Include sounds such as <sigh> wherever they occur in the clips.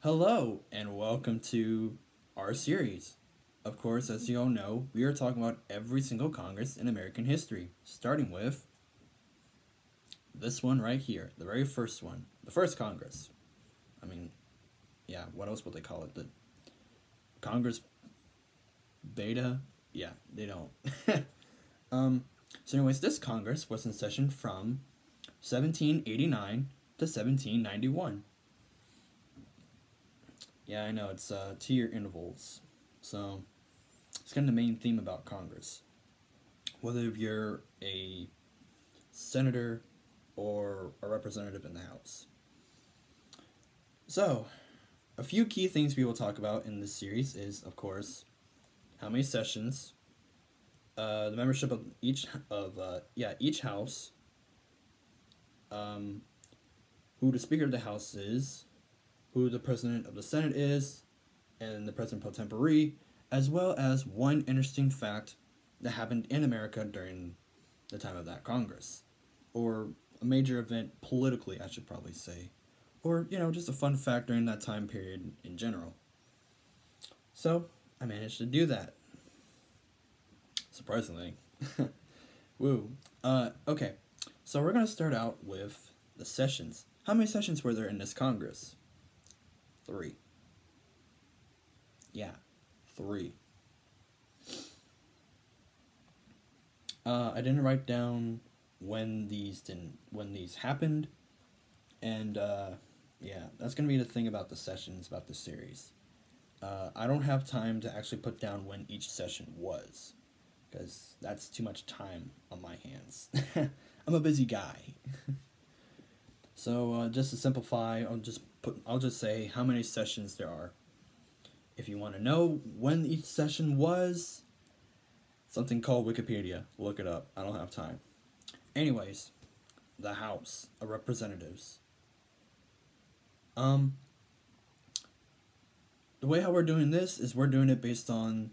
Hello, and welcome to our series. Of course, as you all know, we are talking about every single Congress in American history, starting with this one right here, the very first one, the first Congress. I mean, yeah, what else would they call it? The Congress Beta? Yeah, they don't. <laughs> um, so, anyways, this Congress was in session from 1789 to 1791. Yeah, I know, it's uh, two year intervals. So, it's kind of the main theme about Congress. Whether you're a senator or a representative in the House. So, a few key things we will talk about in this series is, of course, how many sessions, uh, the membership of each of uh, yeah each house, um, who the Speaker of the House is, who the President of the Senate is, and the President pro tempore, as well as one interesting fact that happened in America during the time of that Congress, or a major event politically, I should probably say, or you know, just a fun fact during that time period in general. So, I managed to do that. Surprisingly. <laughs> Woo. Uh, okay, so we're going to start out with the sessions. How many sessions were there in this Congress? Three. Yeah, three. Uh, I didn't write down when these didn't when these happened, and uh, yeah, that's gonna be the thing about the sessions about the series. Uh, I don't have time to actually put down when each session was, because that's too much time on my hands. <laughs> I'm a busy guy. <laughs> so uh, just to simplify, I'll just put I'll just say how many sessions there are. If you want to know when each session was, something called Wikipedia. Look it up. I don't have time. Anyways, the House of Representatives. Um, the way how we're doing this is we're doing it based on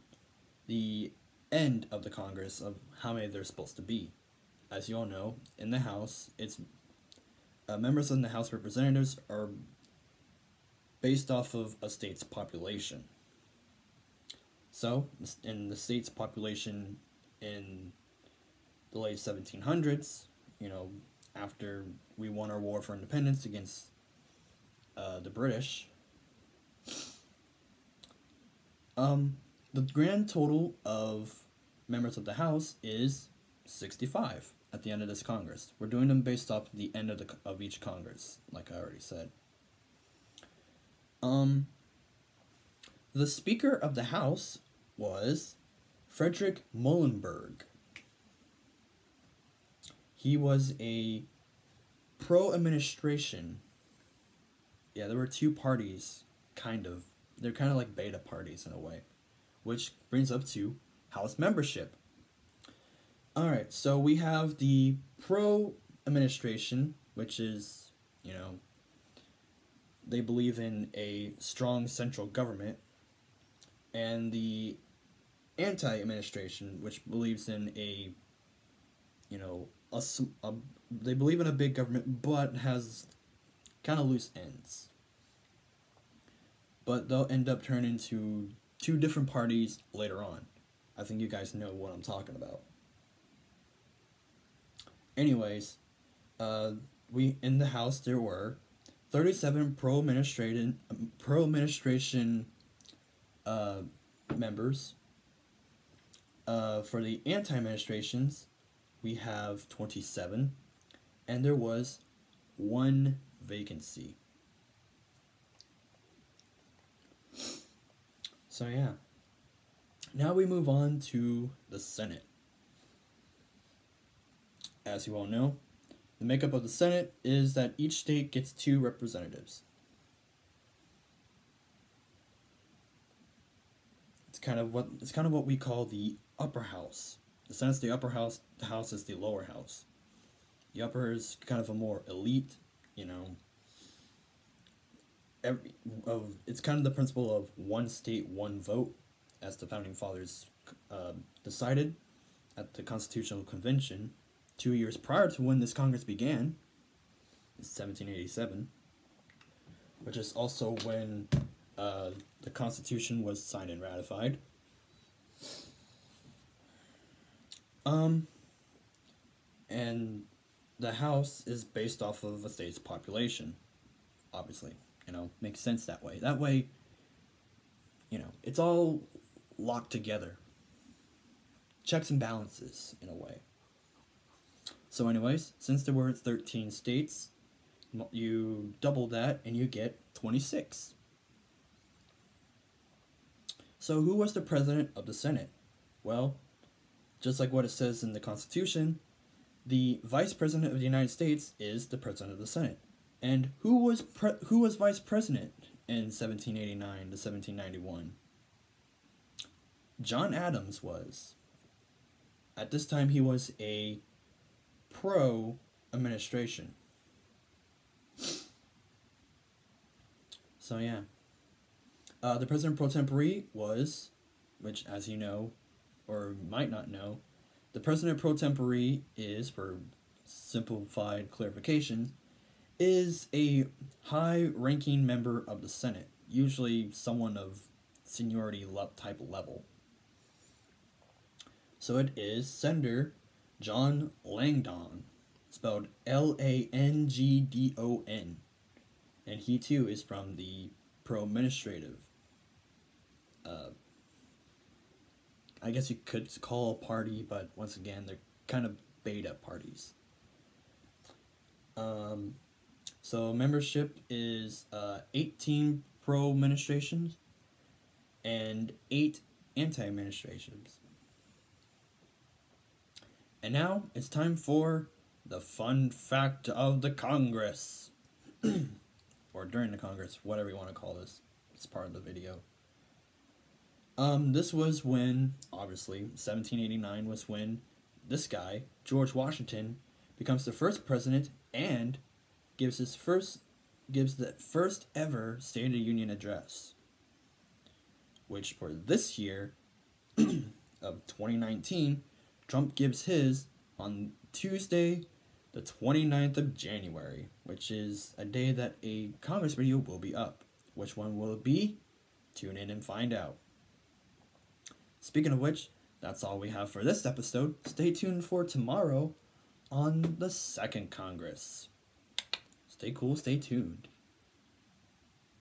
the end of the Congress of how many there's supposed to be. As you all know, in the House, it's uh, members in the House of Representatives are based off of a state's population. So, in the state's population in the late 1700s, you know, after we won our war for independence against uh, the British, um, the grand total of members of the House is 65 at the end of this Congress. We're doing them based off the end of, the, of each Congress, like I already said. Um, the Speaker of the House was Frederick Muhlenberg. He was a pro administration. Yeah, there were two parties, kind of. They're kind of like beta parties in a way, which brings up to House membership. All right, so we have the pro administration, which is, you know, they believe in a strong central government, and the anti administration, which believes in a, you know, a, a, they believe in a big government, but has kind of loose ends. But they'll end up turning into two different parties later on. I think you guys know what I'm talking about. Anyways, uh, we in the house there were 37 pro administration pro administration uh, members. Uh, for the anti administrations, we have 27, and there was one vacancy. So, yeah. Now we move on to the Senate. As you all know, the makeup of the Senate is that each state gets two representatives. It's kind of what it's kind of what we call the upper house. The Senate's the upper house, the House is the lower house. The upper is kind of a more elite, you know. Every, of it's kind of the principle of one state, one vote, as the founding fathers uh, decided at the Constitutional Convention two years prior to when this Congress began, 1787. which is also when uh, the Constitution was signed and ratified. Um, and the House is based off of a state's population, obviously. You know, makes sense that way. That way, you know, it's all locked together. Checks and balances, in a way. So, anyways, since there were 13 states, you double that and you get 26. So, who was the president of the Senate? Well, just like what it says in the Constitution, the vice president of the United States is the president of the Senate. And who was who was vice president in 1789 to 1791? John Adams was. At this time, he was a pro administration. So, yeah. Uh, the president pro tempore was, which, as you know, or might not know, the president pro tempore is, for simplified clarification, is a high ranking member of the Senate, usually someone of seniority type level. So it is Senator John Langdon, spelled L A N G D O N. And he too is from the pro administrative. Uh, I guess you could call a party, but once again, they're kind of beta parties. Um, so membership is uh, 18 pro administrations and 8 anti administrations. And now it's time for the fun fact of the Congress. <clears throat> or during the Congress, whatever you want to call this. It's part of the video. Um, this was when, obviously, 1789 was when this guy, George Washington, becomes the first president and gives his first gives the first ever State of the Union address. Which for this year <clears throat> of 2019 Trump gives his on Tuesday, the 29th of January, which is a day that a Congress video will be up. Which one will it be? Tune in and find out. Speaking of which, that's all we have for this episode. Stay tuned for tomorrow on the second Congress. Stay cool, stay tuned.